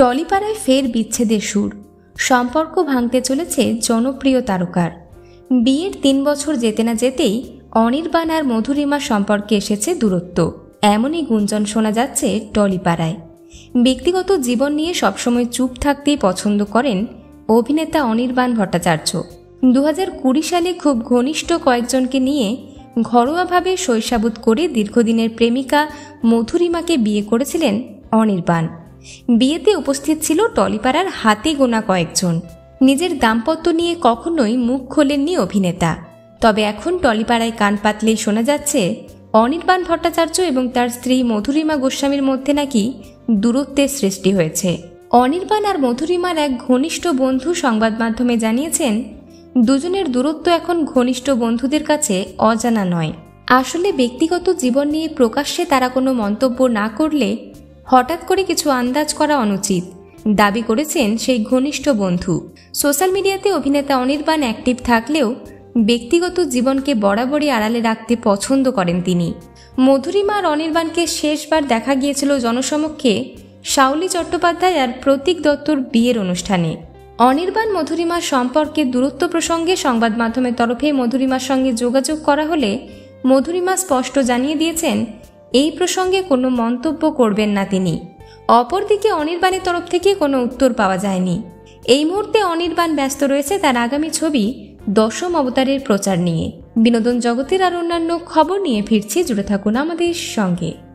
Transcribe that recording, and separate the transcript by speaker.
Speaker 1: টলিপাড়ায় ফের বিচ্ছেদের সুর। সম্পর্ক ভাঙতে চলেছে জনপ্রিয় তারকার। বিয়ের তিন বছর যেতে না যেতেই অনির্বাণ আর মধুরিমা সম্পর্কে এসেছে দূরত্ব। এমনই গুঞ্জন শোনা যাচ্ছে টলিপাড়ায়। ব্যক্তিগত জীবন নিয়ে সবসময় চুপ থাকতেই পছন্দ করেন অভিনেতা অনির্বাণ ভট্টাচার্য। দু সালে খুব ঘনিষ্ঠ কয়েকজনকে নিয়ে ঘরোয়াভাবে শৈশাবুত করে দীর্ঘদিনের প্রেমিকা মধুরিমাকে বিয়ে করেছিলেন অনির্বাণ। বিয়েতে উপস্থিত ছিল টলিপাড়ার হাতে গোনা কয়েকজন। নিজের দাম্পত্য নিয়ে কখনোই মুখ খোলেননি অভিনেতা। তবে এখন টলিপাড়ায় কান পাতলেই শোনা যাচ্ছে, অনির্বাণ ভট্টাচার্য এবং তার স্ত্রী মধুরিমা গোস্বামীর মধ্যে নাকি দূরত্বের সৃষ্টি হয়েছে। অনির্বাণ আর মধুরিমার এক ঘনিষ্ঠ বন্ধু সংবাদ মাধ্যমে জানিয়েছেন, দুজনের দূরত্ব এখন ঘনিষ্ঠ বন্ধুদের কাছে অজানা নয়। আসলে ব্যক্তিগত জীবন নিয়ে প্রকাশ্যে তারা কোনো মন্তব্য না করলে হঠাৎ করে কিছু আন্দাজ করা অনুচিত। দাবি করেছেন সেই ঘনিষ্ঠ বন্ধু। সোশ্যাল মিডিয়াতে অভিনেতা অনির্বাণ অ্যাক্টিভ থাকলেও ব্যক্তিগত জীবনকে বরাবরই আড়ালে রাখতে পছন্দ করেন তিনি। মধুরিমা আর অনির্বাণকে শেষবার দেখা গিয়েছিল জনসমক্ষে শাওলি চট্টোপাধ্যায় আর প্রতীক দত্তর বিয়ের অনুষ্ঠানে। অনির্বাণ মধুরিমার সম্পর্কে দূরত্ব প্রসঙ্গে সংবাদ মাধ্যমের তরফে মধুরিমার সঙ্গে যোগাযোগ করা হলে মধুরিমা স্পষ্ট জানিয়ে দিয়েছেন এই প্রসঙ্গে কোনো মন্তব্য করবেন না তিনি। অপরদিকে অনির্বাণের তরফ থেকে কোনো উত্তর পাওয়া যায়নি। এই মুহূর্তে অনির্বাণ ব্যস্ত রয়েছে তার আগামী ছবি দশম অবতারের প্রচার নিয়ে। বিনোদন জগতের আর অন্যান্য খবর নিয়ে ফিরছি, জুড়ে থাকুন আমাদের সঙ্গে।